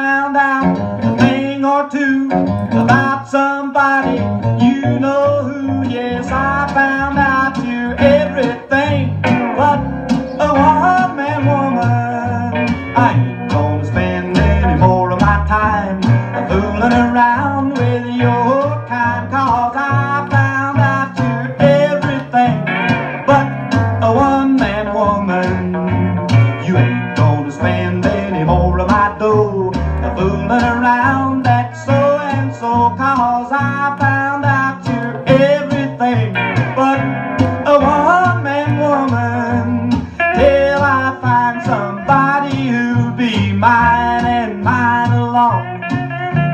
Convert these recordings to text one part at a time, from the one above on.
found out a thing or two about somebody. You know who, yes, I found out you're everything but a one man woman. I ain't gonna spend any more of my time fooling around with your kind, cause I found out you're everything but a one man woman. You ain't gonna spend everything but a one man woman. Till I find somebody who'll be mine and mine alone.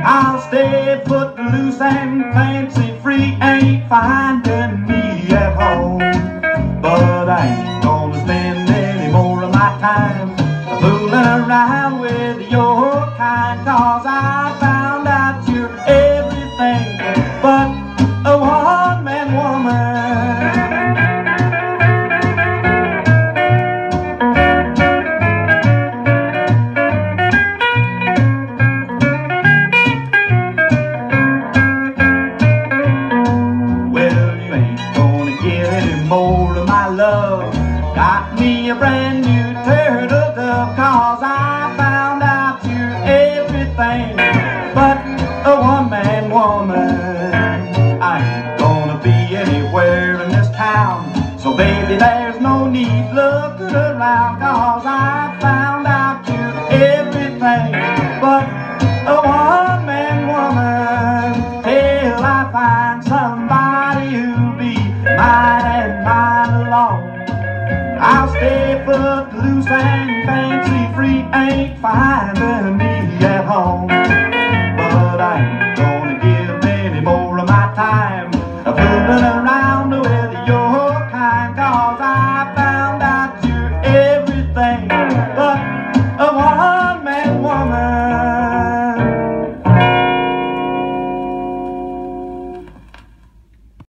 I'll stay footloose and fancy free, ain't finding me at home. But I ain't gonna spend any more of my time fooling around with your kind, cause I more of my love. Got me a brand new turtle dove, cause I found out you're everything but a one man woman. I ain't gonna be anywhere in this town, so baby, there's no need looking around, cause I found out you're everything but a one man woman. Till I I'll stay footloose and fancy free, ain't finding me.